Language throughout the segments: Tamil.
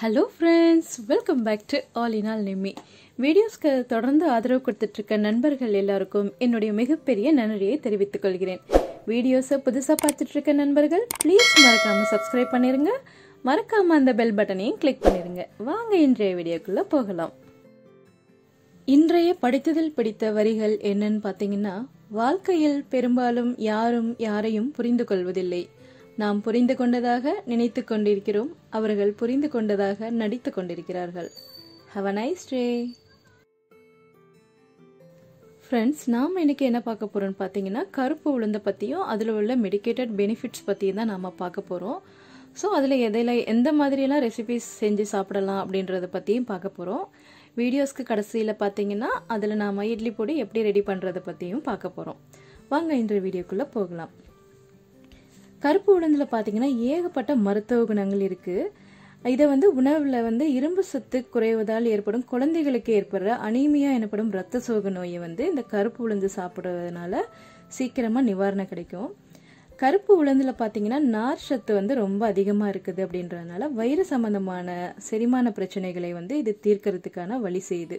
Hello friends welcome back to all in all Nimmi வீடியோஸ்க்கு தொடர்ந்து ஆதரவு கொடுத்துட்ருக்க நண்பர்கள் எல்லாருக்கும் என்னுடைய மிகப்பெரிய நன்றியை தெரிவித்துக் கொள்கிறேன். வீடியோஸை புதுசாக பார்த்துட்ருக்க நண்பர்கள் ப்ளீஸ் மறக்காமல் சப்ஸ்கிரைப் பண்ணிடுங்க மறக்காமல் அந்த பெல் பட்டனையும் கிளிக் பண்ணிடுங்க வாங்க இன்றைய வீடியோக்குள்ளே போகலாம். இன்றைய படித்ததில் பிடித்த வரிகள் என்னன்னு பார்த்தீங்கன்னா வாழ்க்கையில் பெரும்பாலும் யாரும் யாரையும் புரிந்து கொள்வதில்லை நாம் புரிந்து கொண்டதாக நினைத்து கொண்டிருக்கிறோம். அவர்கள் புரிந்து கொண்டதாக நடித்து கொண்டிருக்கிறார்கள். Have a nice day friends நாம் இன்னைக்கு என்ன பார்க்க போறோம்னு பார்த்தீங்கன்னா கருப்பு உளுந்தை பற்றியும் அதில் உள்ள மெடிக்கேட்டட் பெனிஃபிட்ஸ் பற்றியும் தான் நாம் பார்க்க போகிறோம் ஸோ அதில் எதில் எந்த மாதிரியெல்லாம் ரெசிபிஸ் செஞ்சு சாப்பிடலாம் அப்படின்றத பற்றியும் பார்க்க போகிறோம் வீடியோஸ்க்கு கடைசியில் பார்த்தீங்கன்னா அதில் நாம் இட்லி பொடி எப்படி ரெடி பண்ணுறதை பற்றியும் பார்க்க போகிறோம் வாங்க இன்றைய வீடியோக்குள்ளே போகலாம். கருப்பு உளுந்தில் பார்த்தீங்கன்னா ஏகப்பட்ட மருத்துவ குணங்கள் இருக்குது இதை வந்து உணவில் வந்து இரும்பு சத்து குறைவதால் ஏற்படும் குழந்தைகளுக்கு ஏற்படுற அனீமியா எனப்படும் இரத்த சோக நோயை வந்து இந்த கருப்பு உளுந்து சாப்பிடுறதுனால சீக்கிரமாக நிவாரணம் கிடைக்கும். கருப்பு உளுந்தில் பார்த்தீங்கன்னா நார் சத்து வந்து ரொம்ப அதிகமாக இருக்குது அப்படின்றதுனால வயிறு சம்பந்தமான செரிமான பிரச்சனைகளை வந்து இது தீர்க்கறதுக்கான வழி செய்யுது.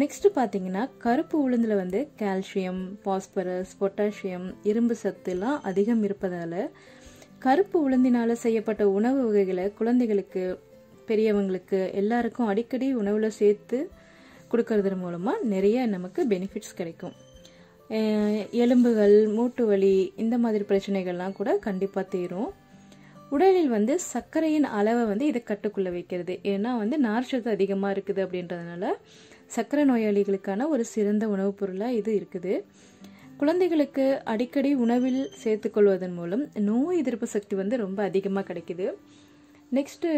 நெக்ஸ்ட் பார்த்தீங்கன்னா கருப்பு உளுந்தில் வந்து கால்சியம் பாஸ்பரஸ் பொட்டாசியம் இரும்பு சத்துலாம் அதிகம் இருப்பதால் கருப்பு உளுந்தினால் செய்யப்பட்ட உணவு வகைகளை குழந்தைகளுக்கு பெரியவங்களுக்கு எல்லாருக்கும் அடிக்கடி உணவில் சேர்த்து கொடுக்கறது மூலமாக நிறைய நமக்கு பெனிஃபிட்ஸ் கிடைக்கும். எலும்புகள் மூட்டு வலி இந்த மாதிரி பிரச்சனைகள்லாம் கூட கண்டிப்பாக தீரும். உடலில் வந்து சர்க்கரையின் அளவை வந்து இதை கட்டுக்குள்ளே வைக்கிறது. ஏன்னா வந்து நார்ச்சத்து அதிகமாக இருக்குது அப்படின்றதுனால சக்கரை நோயாளிகளுக்கான ஒரு சிறந்த உணவுப் பொருளாக இது இருக்குது. குழந்தைகளுக்கு அடிக்கடி உணவில் சேர்த்துக்கொள்வதன் மூலம் நோய் எதிர்ப்பு சக்தி வந்து ரொம்ப அதிகமாக கிடைக்குது. நெக்ஸ்ட்டு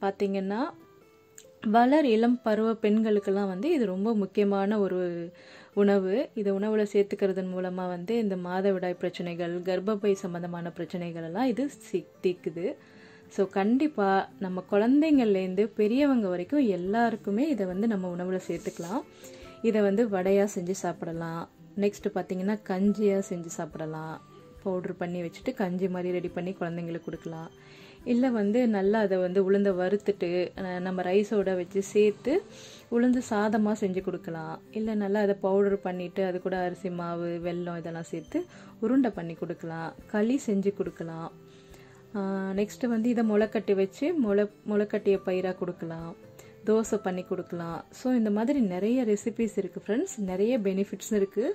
பார்த்திங்கன்னா வளர் இளம் பருவ பெண்களுக்கெல்லாம் வந்து இது ரொம்ப முக்கியமான ஒரு உணவு. இதை உணவில் சேர்த்துக்கிறதன் மூலமாக வந்து இந்த மாதவிடாய் பிரச்சனைகள் கர்ப்பப்பை சம்மந்தமான பிரச்சனைகள் எல்லாம் இது தீக்குது. ஸோ கண்டிப்பாக நம்ம குழந்தைங்கள்லேருந்து பெரியவங்க வரைக்கும் எல்லாருக்குமே இதை வந்து நம்ம உணவில் சேர்த்துக்கலாம். இதை வந்து வடையாக செஞ்சு சாப்பிடலாம். நெக்ஸ்ட்டு பார்த்தீங்கன்னா கஞ்சியாக செஞ்சு சாப்பிடலாம். பவுட்ரு பண்ணி வச்சுட்டு கஞ்சி மாதிரி ரெடி பண்ணி குழந்தைங்களுக்கு கொடுக்கலாம். இல்லை வந்து நல்லா அதை வந்து உளுந்த வறுத்துட்டு நம்ம ரைஸோட வச்சு சேர்த்து உளுந்து சாதமாக செஞ்சு கொடுக்கலாம். இல்லை நல்லா அதை பவுடர் பண்ணிவிட்டு அது கூட அரிசி மாவு வெல்லம் இதெல்லாம் சேர்த்து உருண்டை பண்ணி கொடுக்கலாம். களி செஞ்சு கொடுக்கலாம். நெக்ஸ்ட்டு வந்து இதை முளைக்கட்டி வச்சு முளை முளைக்கட்டிய பயிராக கொடுக்கலாம். தோசை பண்ணி கொடுக்கலாம். ஸோ இந்த மாதிரி நிறைய ரெசிபிஸ் இருக்குது ஃப்ரெண்ட்ஸ் நிறைய பெனிஃபிட்ஸ் இருக்குது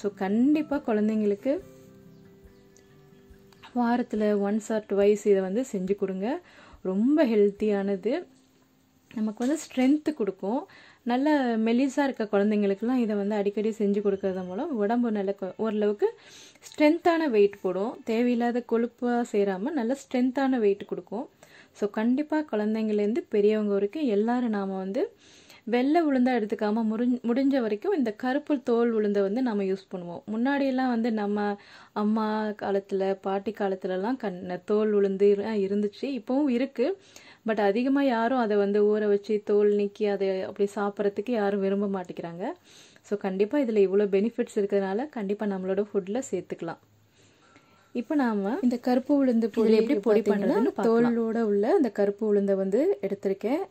ஸோ கண்டிப்பாக குழந்தைங்களுக்கு வாரத்தில் ஒன்ஸ் ஆர் டுவைஸ் இதை வந்து செஞ்சு கொடுங்க. ரொம்ப ஹெல்த்தியானது நமக்கு வந்து ஸ்ட்ரென்த்து கொடுக்கும். நல்ல மெலிசாக இருக்க குழந்தைங்களுக்குலாம் இதை வந்து அடிக்கடி செஞ்சு கொடுக்கறது மூலம் உடம்பு நல்ல ஓரளவுக்கு ஸ்ட்ரென்த்தான வெயிட் போடும். தேவையில்லாத கொழுப்பாக சேராமல் நல்ல ஸ்ட்ரென்த்தான வெயிட் கொடுக்கும். ஸோ கண்டிப்பாக குழந்தைங்கள்லேருந்து பெரியவங்க வரைக்கும் எல்லோரும் நாம் வந்து வெள்ளை உளுந்தா எடுத்துக்காமல் முறிஞ் முடிஞ்ச வரைக்கும் இந்த கருப்பு தோல் உளுந்தை வந்து நம்ம யூஸ் பண்ணுவோம். முன்னாடியெல்லாம் வந்து நம்ம அம்மா காலத்தில் பாட்டி காலத்துலலாம் கண் தோல் உளுந்து இருந்துச்சு. இப்போவும் இருக்குது பட் அதிகமாக யாரும் அதை வந்து ஊற வச்சு தோல் நீக்கி அதை அப்படி சாப்பிட்றதுக்கு யாரும் விரும்ப மாட்டேங்கிறாங்க. ஸோ கண்டிப்பாக இதில் இவ்வளோ பெனிஃபிட்ஸ் இருக்கிறதுனால கண்டிப்பாக நம்மளோட ஃபுட்டில் சேர்த்துக்கலாம். இப்போ நாம் இந்த கருப்பு உளுந்து பொடி எப்படி பொடி பண்ணுறதுன்னு தோலோட உள்ள அந்த கருப்பு உளுந்தை வந்து எடுத்திருக்கேன்.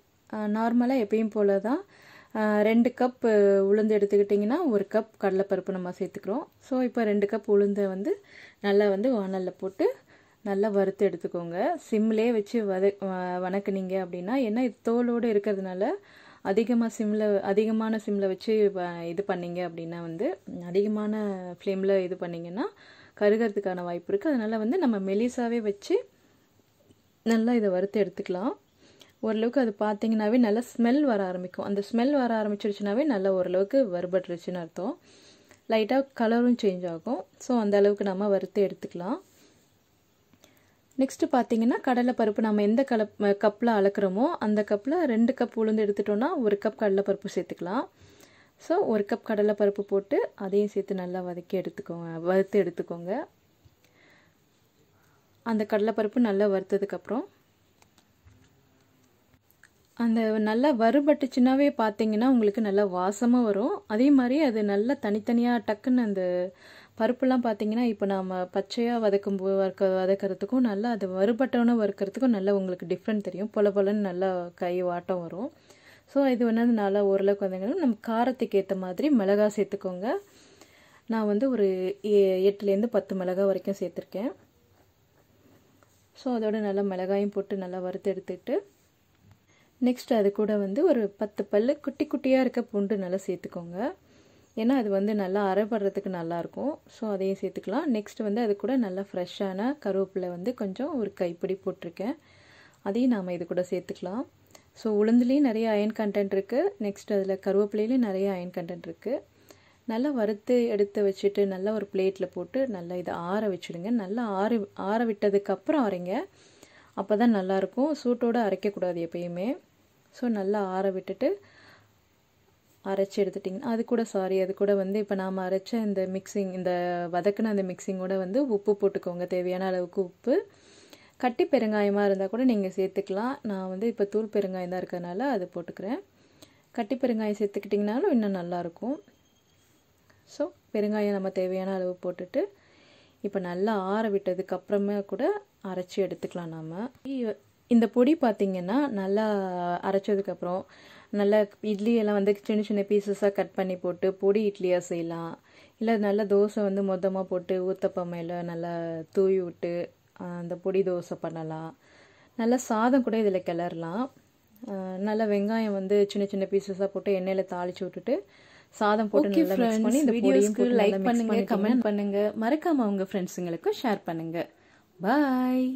நார்மலாக எப்பயும் போல தான் ரெண்டு கப் உளுந்து எடுத்துக்கிட்டிங்கன்னா ஒரு கப் கடலைப்பருப்பு நம்ம சேர்த்துக்கிறோம். ஸோ இப்போ ரெண்டு கப் உளுந்தை வந்து நல்லா வந்து வானலில் போட்டு நல்லா வறுத்து எடுத்துக்கோங்க. சிம்லேயே வச்சு வத வணக்குனீங்க அப்படின்னா ஏன்னா இது தோலோடு இருக்கிறதுனால அதிகமாக சிம்மில் அதிகமான சிம்மில் வச்சு இது பண்ணிங்க அப்படின்னா வந்து அதிகமான ஃப்ளேமில் இது பண்ணிங்கன்னா கருகிறதுக்கான வாய்ப்பு இருக்குது அதனால் வந்து நம்ம மெலிசாவே வச்சு நல்லா இதை வறுத்து எடுத்துக்கலாம். ஓரளவுக்கு அது பார்த்தீங்கன்னாவே நல்லா ஸ்மெல் வர ஆரம்பிக்கும். அந்த ஸ்மெல் வர ஆரம்பிச்சிருச்சுனாவே நல்லா ஓரளவுக்கு வறுபட்டுருச்சுன்னு அர்த்தம். லைட்டாக கலரும் சேஞ்ச் ஆகும். ஸோ அந்த அளவுக்கு நம்ம வறுத்து எடுத்துக்கலாம். நெக்ஸ்ட்டு பார்த்தீங்கன்னா கடலைப்பருப்பு நம்ம எந்த கலப் கப்பில் அளக்குறோமோ அந்த கப்பில் ரெண்டு கப் உளுந்து எடுத்துட்டோன்னா ஒரு கப் கடலைப்பருப்பு சேர்த்துக்கலாம். ஸோ ஒரு கப் கடலைப்பருப்பு போட்டு அதையும் சேர்த்து நல்லா வதக்கி எடுத்துக்கோங்க வறுத்து எடுத்துக்கோங்க. அந்த கடலைப்பருப்பு நல்லா வறுத்ததுக்கப்புறம் அந்த நல்லா வறுபட்டுச்சுனாவே பார்த்தீங்கன்னா உங்களுக்கு நல்லா வாசமாக வரும். அதே மாதிரி அது நல்லா தனித்தனியாக டக்குன்னு அந்த பருப்புலாம் பார்த்தீங்கன்னா இப்போ நம்ம பச்சையாக வதக்கும் போ வறுக்க வதக்கிறதுக்கும் நல்லா அது வறுபட்டவனாக வறுக்கிறதுக்கும் நல்லா உங்களுக்கு டிஃப்ரெண்ட் தெரியும். பொல பொலன்னு நல்லா கை வாட்டம் வரும். ஸோ இது வந்து நல்லா ஓரளவுக்கு வந்தீங்கன்னா நம்ம காரத்துக்கு ஏற்ற மாதிரி மிளகா சேர்த்துக்கோங்க. நான் வந்து ஒரு எ- எட்டுலேருந்து பத்து மிளகாய் வரைக்கும் சேர்த்துருக்கேன். ஸோ அதோட நல்லா மிளகாயும் போட்டு நல்லா வறுத்து எடுத்துட்டு நெக்ஸ்ட் அது கூட வந்து ஒரு பத்து பல்லு குட்டி குட்டியாக இருக்க பூண்டு நல்லா சேர்த்துக்கோங்க. ஏன்னா அது வந்து நல்லா அரைப்படுறதுக்கு நல்லாயிருக்கும். ஸோ அதையும் சேர்த்துக்கலாம். நெக்ஸ்ட் வந்து அது கூட நல்லா ஃப்ரெஷ்ஷான கருவேப்பிலை வந்து கொஞ்சம் ஒரு கைப்பிடி போட்டிருக்கேன். அதையும் நாம் இது கூட சேர்த்துக்கலாம். ஸோ உளுந்துலேயும் நிறைய அயன் கண்டென்ட் இருக்குது நெக்ஸ்ட் அதில் கருவேப்பிலையிலையும் நிறைய அயன் கண்டென்ட் இருக்குது நல்லா வறுத்து எடுத்து வச்சுட்டு நல்லா ஒரு பிளேட்டில் போட்டு நல்லா இதை ஆற வச்சுடுங்க. நல்லா ஆற ஆற விட்டதுக்கப்புறம் அரைங்க. அப்போ தான் நல்லாயிருக்கும். சூட்டோடு அரைக்கக்கூடாது எப்பயுமே. ஸோ நல்லா ஆற விட்டுட்டு அரைச்சி எடுத்துட்டிங்கன்னா அது கூட சாரி அது கூட வந்து இப்போ நாம் அரைச்ச இந்த மிக்சிங் இந்த வதக்குன அந்த மிக்சிங்கோட வந்து உப்பு போட்டுக்கோங்க தேவையான அளவுக்கு உப்பு. கட்டி பெருங்காயமாக இருந்தால் கூட நீங்கள் சேர்த்துக்கலாம். நான் வந்து இப்போ தூள் பெருங்காயம் தான் இருக்கறனால அது போட்டுக்கிறேன். கட்டி பெருங்காயம் சேர்த்துக்கிட்டிங்கனாலும் இன்னும் நல்லாயிருக்கும் ஸோ பெருங்காயம் நம்ம தேவையான அளவு போட்டுட்டு இப்போ நல்லா ஆற விட்டதுக்கு அப்புறமே கூட அரைச்சி எடுத்துக்கலாம் நாம். இந்த பொடி பார்த்திங்கன்னா நல்லா அரைச்சதுக்கப்புறம் நல்லா இட்லி எல்லாம் வந்து சின்ன சின்ன பீசஸாக கட் பண்ணி போட்டு பொடி இட்லியாக செய்யலாம். இல்லை நல்ல தோசை வந்து மொத்தமாக போட்டு ஊத்தப்பம் மேலே நல்லா தூவி விட்டு அந்த பொடி தோசை பண்ணலாம். நல்லா சாதம் கூட இதில் கிளறலாம். நல்லா வெங்காயம் வந்து சின்ன சின்ன பீசஸாக போட்டு எண்ணெயில் தாளிச்சு விட்டுட்டு சாதம் போட்டு நல்லா மிக்ஸ் பண்ணி இந்த வீடியோஸ்க்கு லைக் பண்ணுங்க கமெண்ட் பண்ணுங்க. மறக்காம உங்க ஃப்ரெண்ட்ஸுங்களுக்கும் ஷேர் பண்ணுங்க. பாய்